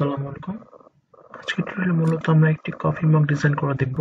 আসসালামু আলাইকুম। আজকে টিউটোরিয়ালে মূলত আমরা একটি কফি মগ ডিজাইন করে দেখব।